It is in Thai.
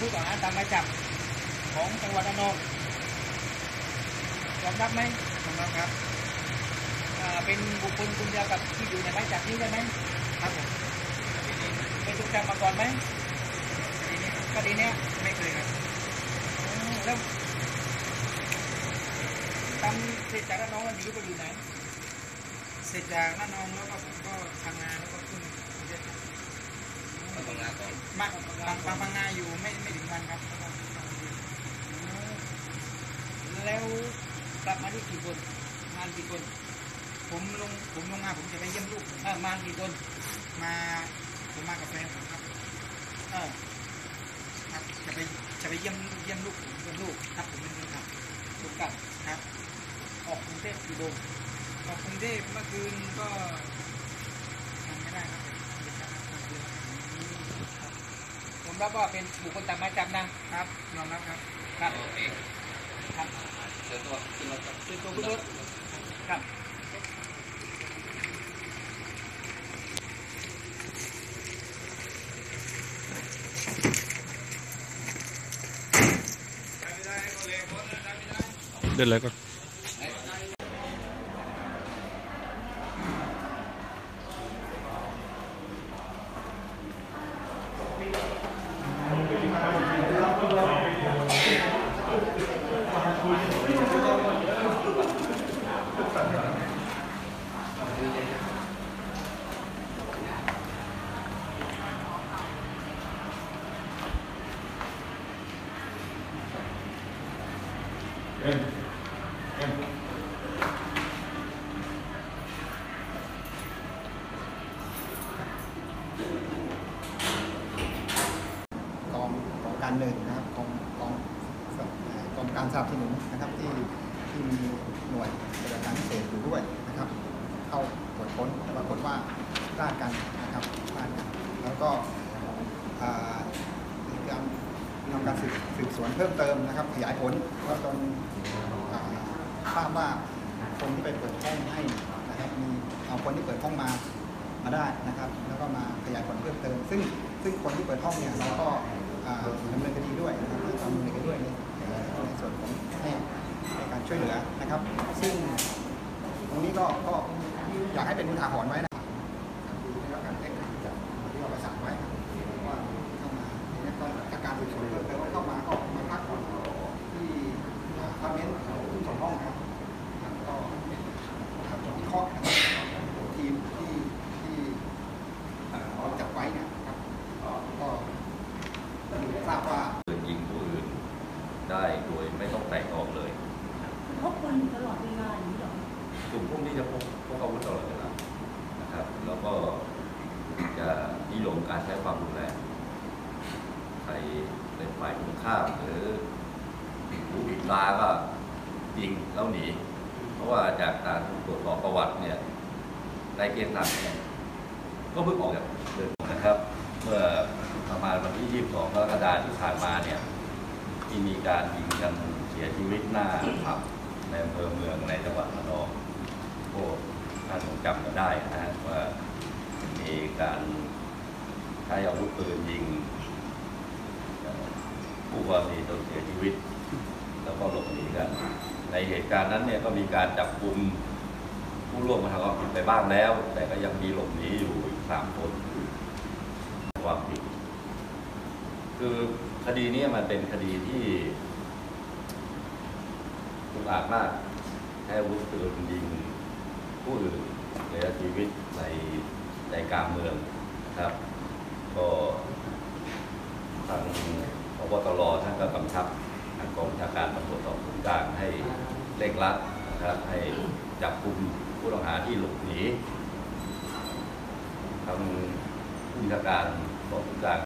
ผู้ต้องหาตามหมายจับของจังหวัดระนองยอมรับไหมยอมรับครับเป็นบุคคลคนเดียวกับที่อยู่ในหมายจับนี้ใช่ไหมครับผมเคยถูกจับมาก่อนไหมทีนี้คดีเนี้ยไม่เคยครับแล้วตามเสร็จจากระนองแล้วหนีไปอยู่ไหนเสร็จจากระนองแล้วก็ผมก็ทำงานแล้วก็ขึ้นกรุงเทพครับ มาทำงาก่อนมาบางบางบางงานอยู่ไม่ไม่ถึงวันครับ แล้วก็เข้ากรุงเทพแล้วกลับมาที่กี่คนงานกี่คน ผมลงผมลงมาผมจะไปเยี่ยมลูกมเออมากี่คนมาผมมากับแฟนผมครับเออครับจะไปจะไปเยี่ยมเยี่ยมลูกผมเยี่ยมลูกครับผมเป็นคนขับถูกกลับครับ ออกกรุงเทพกี่โมงออกกรุงเทพเมื่อคืนก็ทำไม่ได้ครับเป็นการทำเรือครับ ผม รับว่าเป็นบุคคลตามหมายจับนะครับยอมรับครับครับโอเคครับเชิญตัวขึ้นรถครับเป็นตัวผู้รถครับเดินเลยก่อน กองกองการหนึ่งนะครับกองกองเอ่อกองการสนับสนุนนะครับที่ที่มีหน่วยปฏิบัติการพิเศษอยู่ด้วยนะครับ เข้าตรวจค้นปรากฏว่าพลาดกันนะครับพลาดกันแล้วก็อ่ามีการทำการ สืบสวนเพิ่มเติมนะครับ ขยายผลก็จนอ่าทราบว่าคนที่ไปเปิดห้องให้นะครับมีเอาคนที่เปิดห้องมามาได้นะครับ แล้วก็มาขยายผลเพิ่มเติม ซึ่งซึ่งคนที่เปิดห้องเนี่ยเราก็ดำเนินคดีด้วยนะครับดำเนินคดีด้วยในในส่วนของให้ในการช่วยเหลือนะครับ ซึ่งตรงนี้ก็ก็อยากให้เป็นอุทาหรณ์ไว้นะครับได้รับการแจ้งจากที่เราประสานไว้ครับว่าเข้ามาเนี่ยก็จากการสืบสวนเพิ่มเติมเข้ามาก็มาพักผ่อนที่อพาร์ตเมนต์ของสองห้องนะครับแล้วก็ทำวิเคราะห์นะครับทีมที่ที่ เอ่อเราจับไว้เนี่ยครับก็ทราบว่า ปืนยิงผู้อื่นได้โดยไม่ต้องแต่งออกเลย พกปืนอยู่ตลอดเวลาอย่างนี้เหรอก ลุ่มพวกนี้จะพกพกอาวุธตลอดเวลานะครับ แล้วก็จะนิยมการใช้ความรุนแรงใครเป็นฝ่ายตรงข้ามหรือผู้ผิดลาก็ยิงแล้วหนี เพราะว่าจากการตรวจสอบประวัติเนี่ยในเกณฑ์ศักเนี่ยก็เพิ่งออกจากเรือนนะครับ เมื่อประมาณวันที่ 22กรกฎาคมที่ผ่านมาเนี่ยที่มีการยิงกันเสียชีวิตหน้าผับในอำเภอเมืองในจังหวัดระนอง โอ้ท่านคงจำกันได้นะฮะว่ามีการใช้อาวุธปืนยิงผู้กรณีจนเสียชีวิต แล้วก็หลบหนีกัน ในเหตุการณ์นั้นเนี่ยก็มีการจับกลุ่มผู้ร่วมกระทำความผิดไปบ้างแล้ว แต่ก็ยังมีหลบหนีอยู่อีกสามคนความผิด คือคดีนี้มันเป็นคดีที่อุกอาจมากใช้อาวุธปืนยิง ผู้อื่นเสียชีวิตในในกลางเมืองนะครับ ก็ทางพบตรท่านก็กำชับทางกองบัญชาการตำรวจสอบสวนกลางให้เร่งรัดนะครับให้จับกลุ่มผู้ต้องหาที่หลบหนีทางผู้บัญชาการสอบสวนกลาง